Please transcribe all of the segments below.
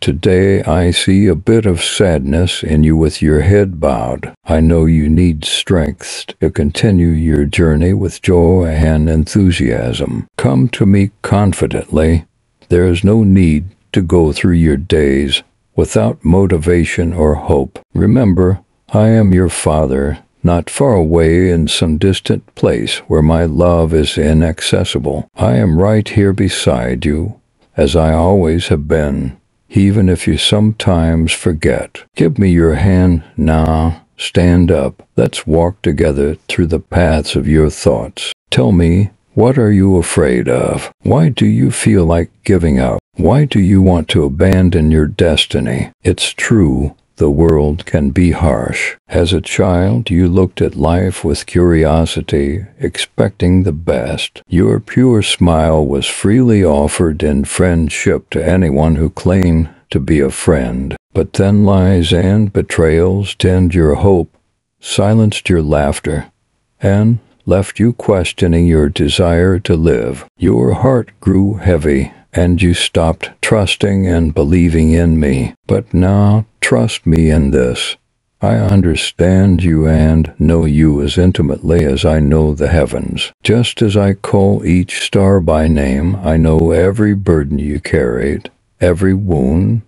Today I see a bit of sadness in you with your head bowed. I know you need strength to continue your journey with joy and enthusiasm. Come to me confidently. There is no need to go through your days without motivation or hope. Remember, I am your Father, not far away in some distant place where my love is inaccessible. I am right here beside you, as I always have been, even if you sometimes forget. Give me your hand now. Stand up. Let's walk together through the paths of your thoughts. Tell me, what are you afraid of? Why do you feel like giving up? Why do you want to abandon your destiny? It's true, the world can be harsh. As a child, you looked at life with curiosity, expecting the best. Your pure smile was freely offered in friendship to anyone who claimed to be a friend. But then lies and betrayals dimmed your hope, silenced your laughter, and left you questioning your desire to live. Your heart grew heavy and you stopped trusting and believing in me. But now trust me in this. I understand you and know you as intimately as I know the heavens. Just as I call each star by name, I know every burden you carried, every wound,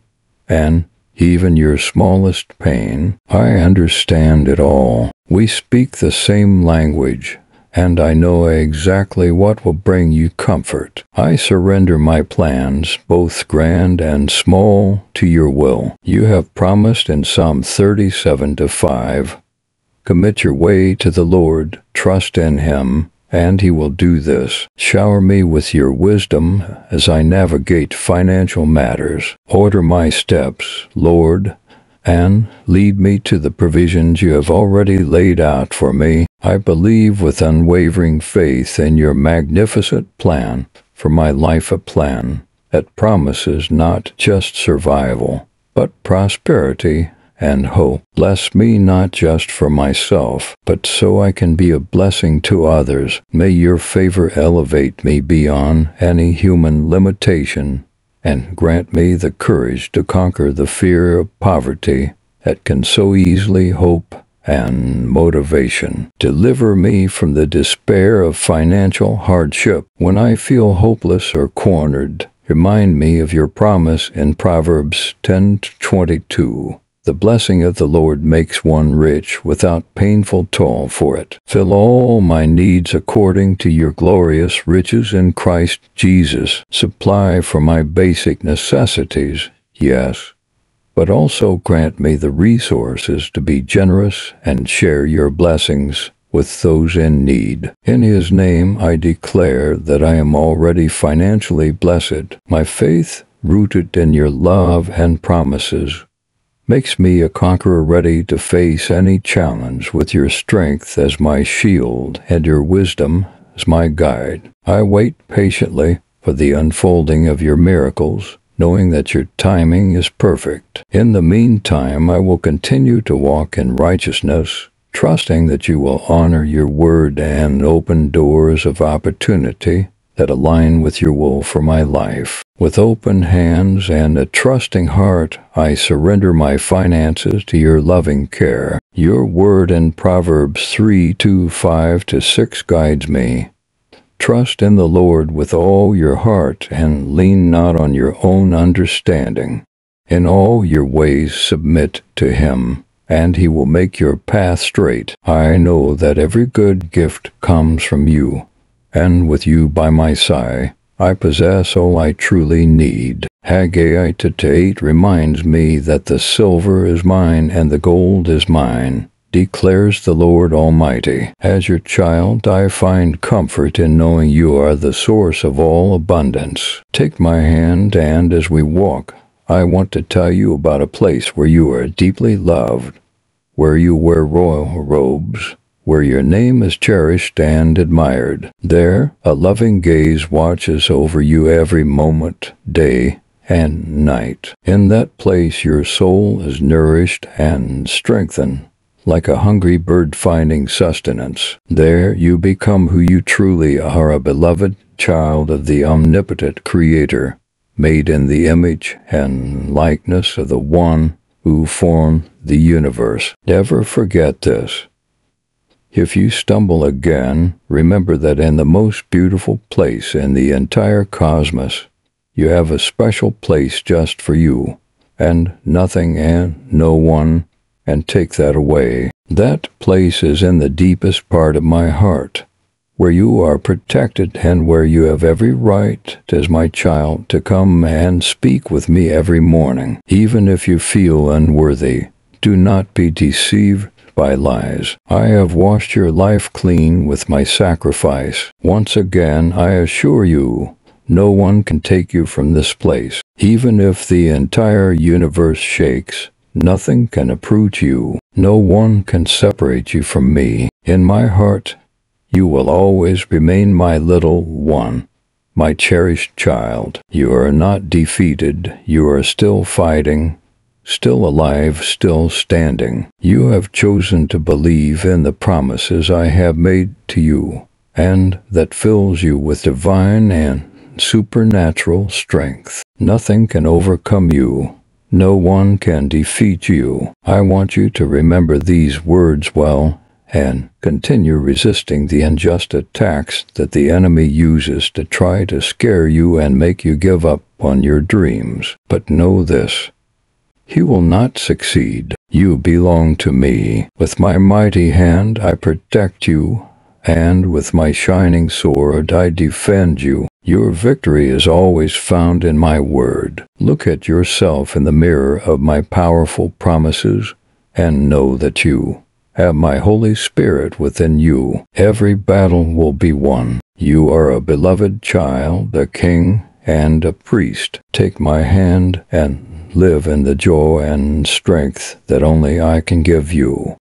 and even your smallest pain. I understand it all. We speak the same language, and I know exactly what will bring you comfort. I surrender my plans, both grand and small, to your will. You have promised in Psalm 37 to 5, Commit your way to the Lord, trust in him, and he will do this. Shower me with your wisdom as I navigate financial matters. Order my steps, Lord, and lead me to the provisions you have already laid out for me. I believe with unwavering faith in your magnificent plan for my life a plan that promises not just survival, but prosperity and hope. Bless me not just for myself, but so I can be a blessing to others. May your favor elevate me beyond any human limitation and grant me the courage to conquer the fear of poverty that can so easily hope and motivation. Deliver me from the despair of financial hardship when I feel hopeless or cornered. Remind me of your promise in Proverbs 10:22. The blessing of the Lord makes one rich without painful toil for it. Fill all my needs according to your glorious riches in Christ Jesus. Supply for my basic necessities, yes, but also grant me the resources to be generous and share your blessings with those in need. In his name I declare that I am already financially blessed. My faith, rooted in your love and promises, makes me a conqueror ready to face any challenge with your strength as my shield and your wisdom as my guide. I wait patiently for the unfolding of your miracles, knowing that your timing is perfect. In the meantime, I will continue to walk in righteousness, trusting that you will honor your word and open doors of opportunity that align with your will for my life. With open hands and a trusting heart, I surrender my finances to your loving care. Your word in Proverbs 3 2 5 to 6 guides me. Trust in the Lord with all your heart and lean not on your own understanding. In all your ways submit to him, and he will make your path straight. I know that every good gift comes from you and with you by my side, I possess all I truly need. Haggai 8 reminds me that the silver is mine and the gold is mine, declares the Lord Almighty. As your child, I find comfort in knowing you are the source of all abundance. Take my hand, and as we walk, I want to tell you about a place where you are deeply loved, where you wear royal robes, where your name is cherished and admired. There, a loving gaze watches over you every moment, day and night. In that place, your soul is nourished and strengthened. Like a hungry bird finding sustenance, there you become who you truly are a beloved child of the omnipotent Creator. made in the image and likeness of the one who formed the universe. Never forget this. If you stumble again, remember that in the most beautiful place in the entire cosmos, you have a special place just for you, and nothing and no one, and take that away. That place is in the deepest part of my heart, where you are protected and where you have every right, as my child, to come and speak with me every morning, even if you feel unworthy. Do not be deceived by lies. I have washed your life clean with my sacrifice. Once again, I assure you, no one can take you from this place. Even if the entire universe shakes, nothing can uproot you. No one can separate you from me. In my heart, you will always remain my little one, my cherished child. You are not defeated. You are still fighting still alive, still standing. You have chosen to believe in the promises I have made to you, and that fills you with divine and supernatural strength. Nothing can overcome you. No one can defeat you. I want you to remember these words well and continue resisting the unjust attacks that the enemy uses to try to scare you and make you give up on your dreams. But know this, he will not succeed. You belong to me. With my mighty hand I protect you, and with my shining sword I defend you. Your victory is always found in my word. Look at yourself in the mirror of my powerful promises, and know that you have my Holy Spirit within you. Every battle will be won. You are a beloved child, a king, and a priest. Take my hand and live in the joy and strength that only I can give you.